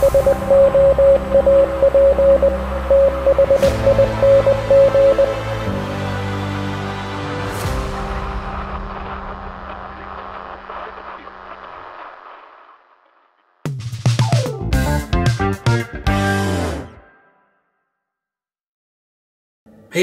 Hey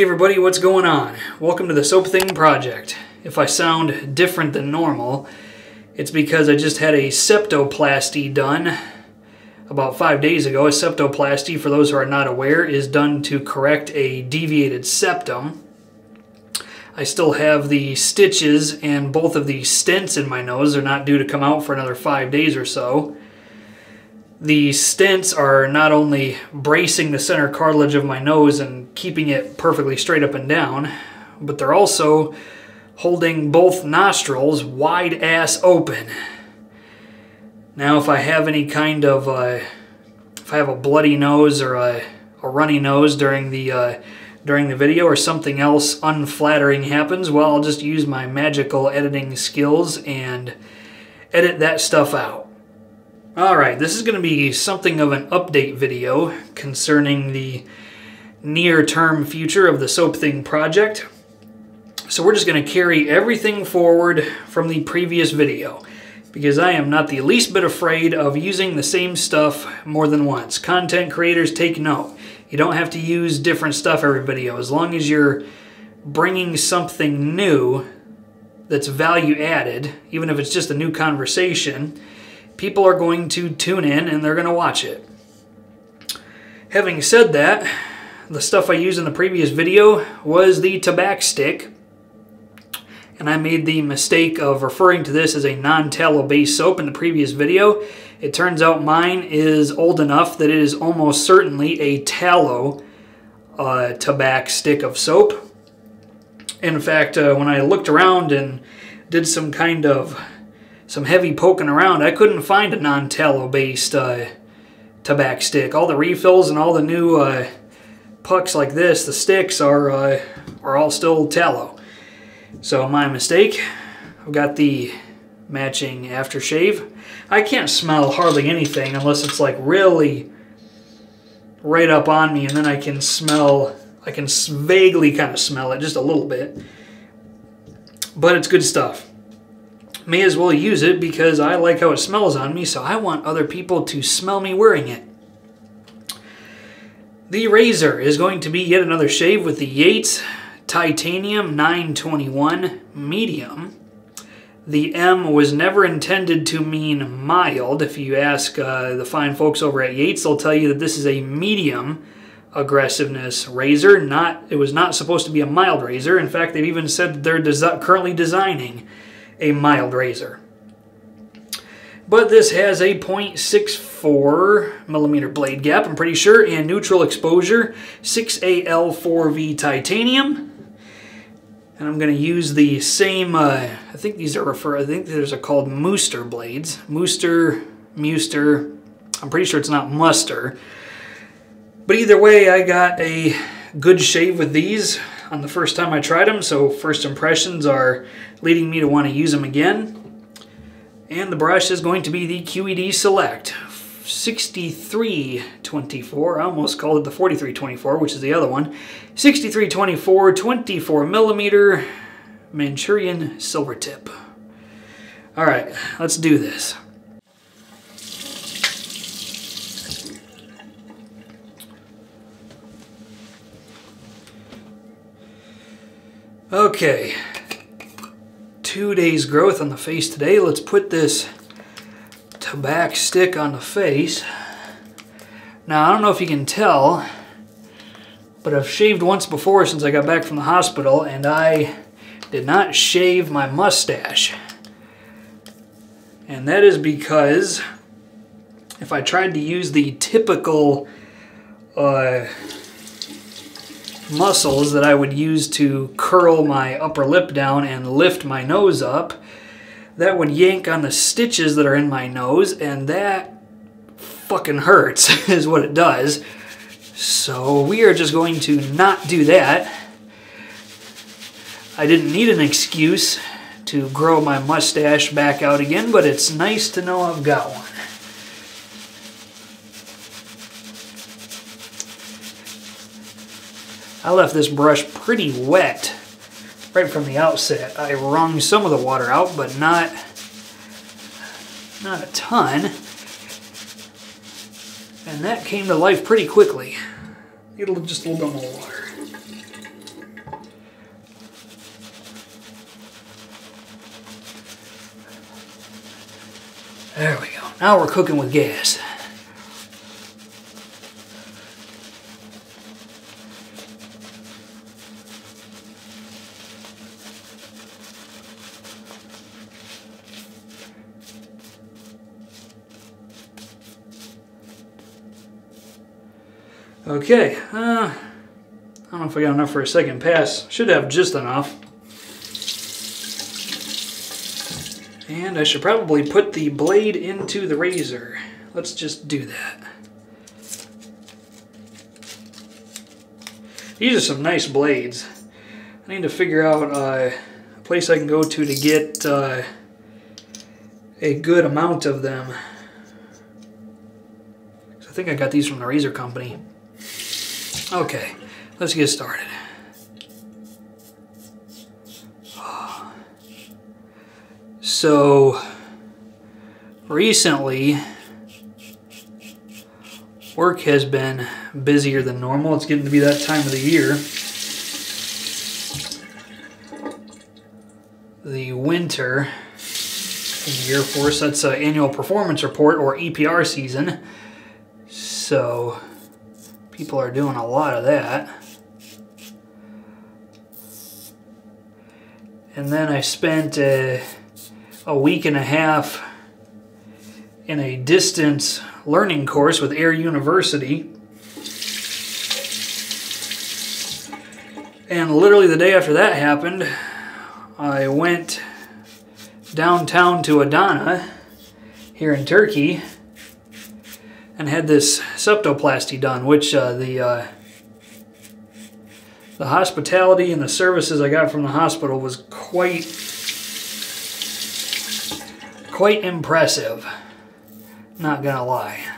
everybody, what's going on? Welcome to the Soap Thing Project. If I sound different than normal, it's because I just had a septoplasty done about five days ago. A septoplasty, for those who are not aware, is done to correct a deviated septum. I still have the stitches and both of the stents in my nose. They're not due to come out for another five days or so. The stents are not only bracing the center cartilage of my nose and keeping it perfectly straight up and down, but they're also holding both nostrils wide ass open. Now if I have any kind of, uh, if I have a bloody nose or a, a runny nose during the, uh, during the video or something else unflattering happens, well I'll just use my magical editing skills and edit that stuff out. Alright, this is going to be something of an update video concerning the near-term future of the Soap Thing project. So we're just going to carry everything forward from the previous video because I am not the least bit afraid of using the same stuff more than once. Content creators take note. You don't have to use different stuff every video. As long as you're bringing something new that's value added, even if it's just a new conversation, people are going to tune in and they're going to watch it. Having said that, the stuff I used in the previous video was the Tabac stick. And I made the mistake of referring to this as a non-tallow based soap in the previous video. It turns out mine is old enough that it is almost certainly a tallow uh, Tabac stick of soap. In fact, uh, when I looked around and did some kind of some heavy poking around, I couldn't find a non-tallow based uh, Tabac stick. All the refills and all the new uh, pucks like this, the sticks are uh, are all still tallow. So my mistake. I've got the matching aftershave. I can't smell hardly anything unless it's like really right up on me and then I can smell, I can vaguely kind of smell it just a little bit. But it's good stuff may as well use it because I like how it smells on me, so I want other people to smell me wearing it. The razor is going to be yet another shave with the Yates Titanium 921 Medium. The M was never intended to mean mild. If you ask uh, the fine folks over at Yates, they'll tell you that this is a medium aggressiveness razor. Not, It was not supposed to be a mild razor. In fact, they've even said they're desi currently designing a mild razor. But this has a 0.64 millimeter blade gap, I'm pretty sure, and neutral exposure, 6AL4V titanium. And I'm going to use the same, uh, I think these are refer, I think these are called Mooster blades. Mooster, Muster, I'm pretty sure it's not Muster. But either way, I got a good shave with these on the first time I tried them, so first impressions are leading me to want to use them again. And the brush is going to be the QED Select 6324. I almost called it the 4324, which is the other one. 6324, 24 millimeter Manchurian silver tip. All right, let's do this. Okay, two days growth on the face today. Let's put this Tabac stick on the face. Now, I don't know if you can tell, but I've shaved once before since I got back from the hospital, and I did not shave my mustache. And that is because if I tried to use the typical uh, muscles that I would use to curl my upper lip down and lift my nose up, that would yank on the stitches that are in my nose, and that fucking hurts, is what it does. So we are just going to not do that. I didn't need an excuse to grow my mustache back out again, but it's nice to know I've got one. I left this brush pretty wet right from the outset. I wrung some of the water out, but not, not a ton. And that came to life pretty quickly. Need just a little bit more water. There we go. Now we're cooking with gas. Okay, uh, I don't know if I got enough for a second pass. Should have just enough. And I should probably put the blade into the razor. Let's just do that. These are some nice blades. I need to figure out uh, a place I can go to to get uh, a good amount of them. I think I got these from the razor company. Okay, let's get started. So, recently, work has been busier than normal. It's getting to be that time of the year. The winter in the Air Force, that's an annual performance report or EPR season. So, people are doing a lot of that. And then I spent a, a week and a half in a distance learning course with Air University. And literally the day after that happened, I went downtown to Adana here in Turkey and had this septoplasty done, which uh, the uh, the hospitality and the services I got from the hospital was quite quite impressive. Not gonna lie.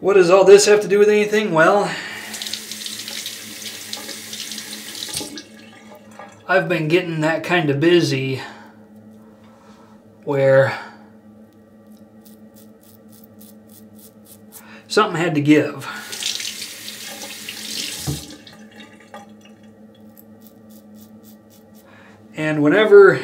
What does all this have to do with anything? Well, I've been getting that kind of busy where something had to give. And whenever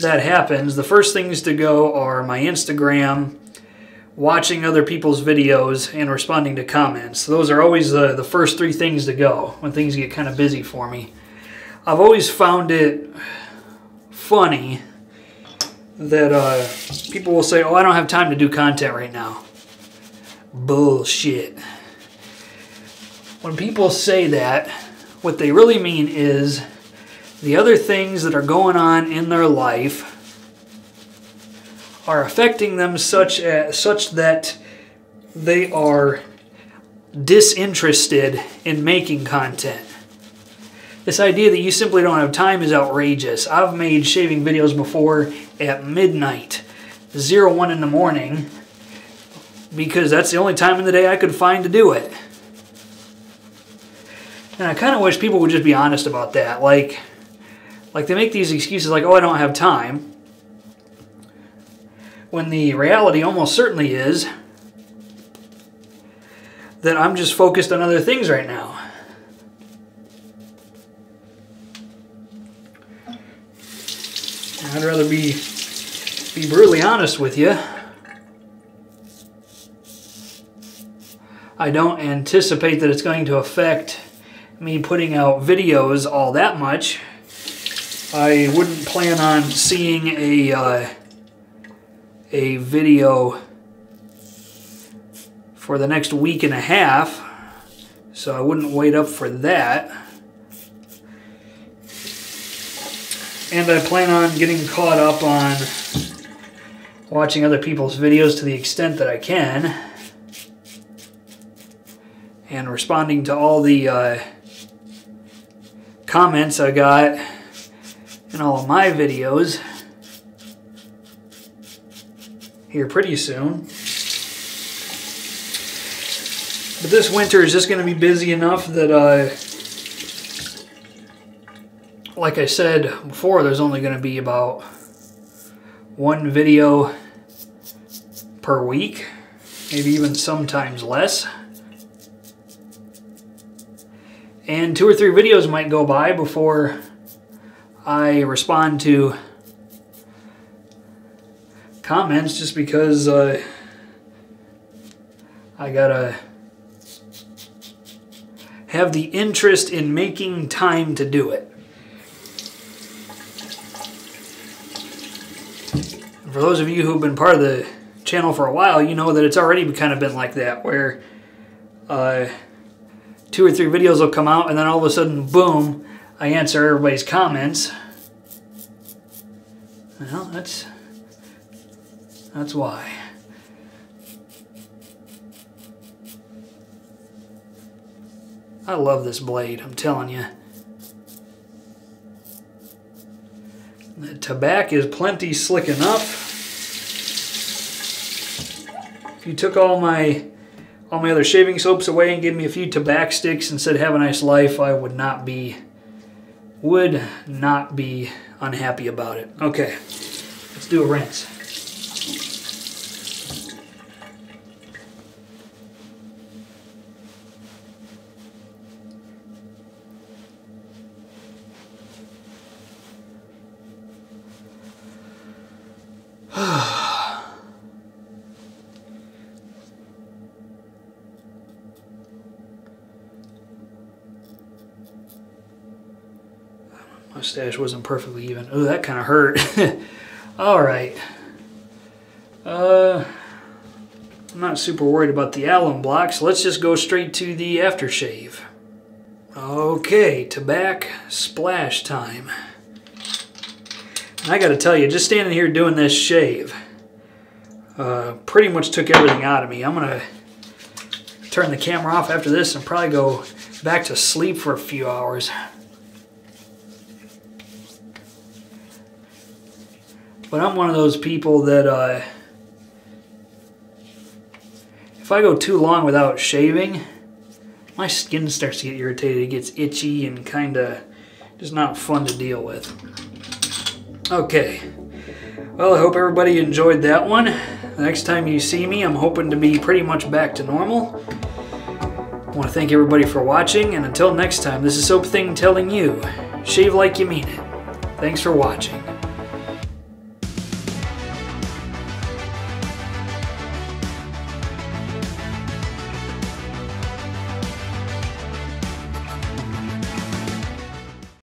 that happens, the first things to go are my Instagram watching other people's videos and responding to comments. Those are always the, the first three things to go when things get kind of busy for me. I've always found it funny that uh, people will say, oh, I don't have time to do content right now. Bullshit. When people say that, what they really mean is the other things that are going on in their life are affecting them such as, such that they are disinterested in making content. This idea that you simply don't have time is outrageous. I've made shaving videos before at midnight, zero one in the morning, because that's the only time in the day I could find to do it. And I kind of wish people would just be honest about that. Like, like they make these excuses like, oh, I don't have time when the reality almost certainly is that I'm just focused on other things right now. I'd rather be be brutally honest with you. I don't anticipate that it's going to affect me putting out videos all that much. I wouldn't plan on seeing a uh, a video for the next week and a half, so I wouldn't wait up for that. And I plan on getting caught up on watching other people's videos to the extent that I can and responding to all the uh, comments I got in all of my videos here pretty soon. But this winter is just going to be busy enough that, uh, like I said before, there's only going to be about one video per week, maybe even sometimes less. And two or three videos might go by before I respond to comments just because uh, I gotta have the interest in making time to do it. For those of you who've been part of the channel for a while, you know that it's already kind of been like that, where uh, two or three videos will come out, and then all of a sudden, boom, I answer everybody's comments. Well, that's that's why. I love this blade, I'm telling you. The tobacco is plenty slick enough. If you took all my all my other shaving soaps away and gave me a few tobacco sticks and said have a nice life, I would not be would not be unhappy about it. Okay, let's do a rinse. Mustache wasn't perfectly even. Oh, that kind of hurt. All right. Uh, I'm not super worried about the alum blocks. Let's just go straight to the aftershave. Okay, tobacco splash time. I got to tell you, just standing here doing this shave uh, pretty much took everything out of me. I'm going to turn the camera off after this and probably go back to sleep for a few hours. But I'm one of those people that uh, if I go too long without shaving, my skin starts to get irritated. It gets itchy and kind of just not fun to deal with. Okay. Well, I hope everybody enjoyed that one. The next time you see me, I'm hoping to be pretty much back to normal. I want to thank everybody for watching, and until next time, this is Soap Thing telling you, shave like you mean it. Thanks for watching.